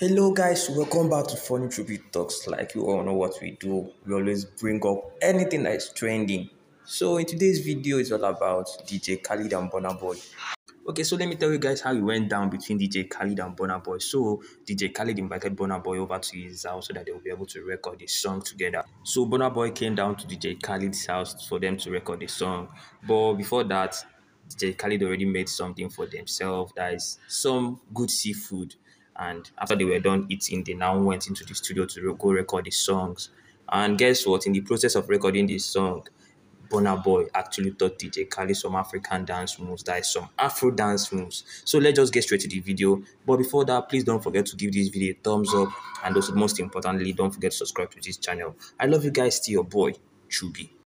Hello guys, welcome back to Funny Chubby Talks. Like you all know what we do, we always bring up anything that is trending. So in today's video, it's all about DJ Khaled and Burna Boy. Okay, so let me tell you guys how it went down between DJ Khaled and Burna Boy. So DJ Khaled invited Burna Boy over to his house so that they will be able to record the song together. So Burna Boy came down to DJ Khaled's house for them to record the song. But before that, DJ Khaled already made something for themselves. That is some good seafood. And after they were done eating, they now went into the studio to go record the songs. And guess what? In the process of recording this song, Burna Boy actually taught DJ Khaled some African dance moves, that is some Afro dance moves. So let's just get straight to the video. But before that, please don't forget to give this video a thumbs up. And also, most importantly, don't forget to subscribe to this channel. I love you guys, still your boy, Chubby.